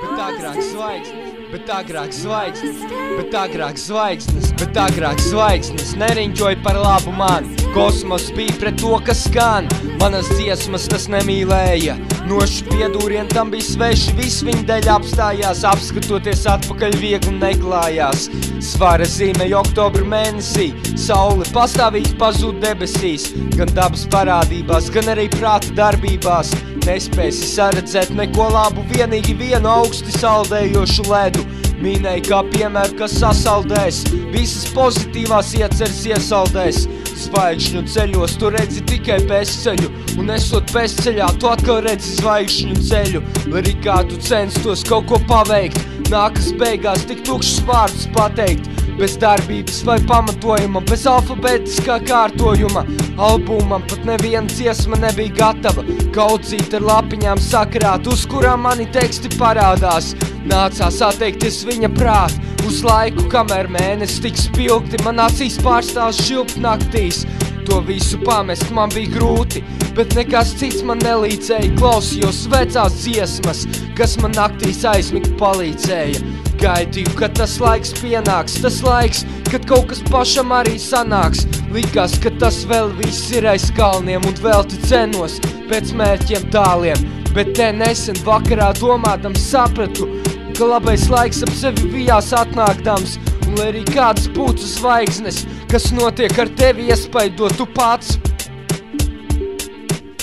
Bet agrāk zvaigznes, bet agrāk zvaigznes, bet agrāk zvaigznes, bet agrāk zvaigznes neriņķoja par labu man. Kosmos bija pret to, kas skan, manas dziesmas tas nemīlēja. Nošu piedūrien tam bija sveši, viss viņa dēļ apstājās, apskatoties atpakaļ viegli neklājās. Svara zīmē oktobra mēnesī, saule pastāvīgi pazūd debesīs, gan dabas parādībās, gan arī prāta darbībās. Nespēsi saredzēt neko labu, vienīgi vienu augsti saldējošu ledu. Minēja kā piemēru, kas sasaldēs, visas pozitīvās ieceres iesaldēs. Zvaigžņu ceļos tu redzi tikai bezceļu, un esot bezceļā, tu atkal redzi zvaigžņu ceļu. Lai arī kā tu censtos kaut ko paveikt, nākas beigās tik tukšs vārdus pateikt. Bez darbības vai pamatojuma, bez alfabētiskā kārtojuma. Albumam pat neviena dziesma nebija gatava. Kaudzīt ar lapiņām sakrāt, uz kurām mani teksti parādās. Nācās atteikties viņa prāt Uz laiku, kamēr mēnesis tik spilgti Man acīs pārstāv šilpt naktīs To visu pamest man bija grūti Bet nekas cits man nelīdzēja. Klausījos vecās dziesmas Kas man naktīs aizmigt palīdzēja. Gaidīju, kad tas laiks pienāks Tas laiks, kad kaut kas pašam arī sanāks. Likās, ka tas vēl viss ir aiz kalniem Un velti cenos pēc mērķiem tāliem. Bet te nesen vakarā domādams sapratu Ka labais laiks ap sevi vijās atnākdams Un lai arī kādas būtu zvaigznes Kas notiek ar tevi iespaido tu pats.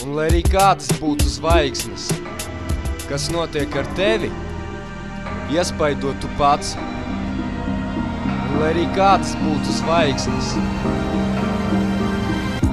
Un lai arī kādas būtu zvaigznes Kas notiek ar tevi Iespaido tu pats. Un lai arī kādas būtu zvaigznes.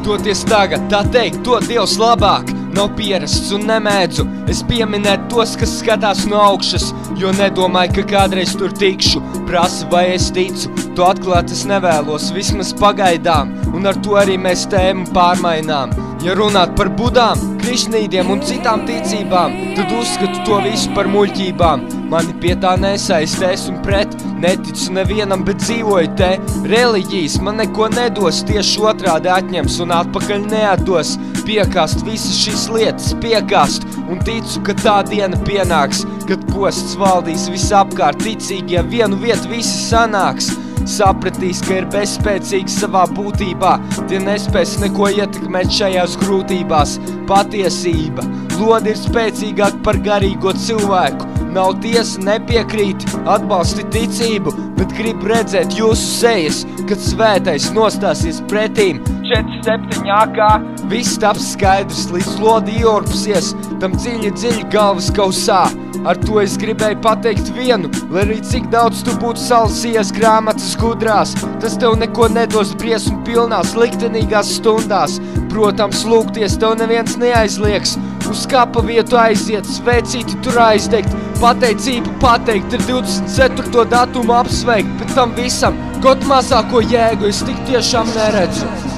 Toties tagad, tā teikt, to Dievs labāk Nav pierasts un nemēdzu Es pieminēt tos, kas skatās no augšas Jo nedomāju, ka kādreiz tur tikšu. Prasa, vai es ticu? To atklāt es nevēlos, vismaz pagaidām. Un ar to arī mēs tēmu pārmainām. Ja runāt par budām, krišnīdiem un citām ticībām Tad uzskatu to visu par muļķībām. Mani pie tā nesaistēs un pret Neticu nevienam, bet dzīvoju te. Reliģijas man neko nedos Tieši otrādi atņems un atpakaļ neatdos Piekāst visas šīs lietas, piekāst Un ticu, ka tā diena pienāks Kad posts valdīs visapkārt Ticīgiem vienu vietu visi sanāks. Sapratīs, ka ir bezspēcīgi savā būtībā Tie nespēs neko ietekmēt šajās grūtībās. Patiesība Lodi ir spēcīgāk par garīgo cilvēku. Nav tiesa, nepiekrīt, atbalsti ticību Bet grib redzēt jūsu sejas Kad svētais nostāsies pretīm 4-7 ākā Viss taps skaidrs, līdz lodi iorpsies Tam dziļi, dziļi galvas kausā Ar to es gribēju pateikt vienu, lai arī cik daudz tu būtu salasījies grāmatas gudrās, tas tev neko nedos briesmu pilnās liktenīgās stundās. Protams, lūgties tev neviens neaizliegs, uz kapa vietu aiziet, svēcīti tur aizdegt, pateicību pateikt ir 24. datumu apsveikt, bet tam visam, kaut mazāko jēgu es tik tiešām neredzu.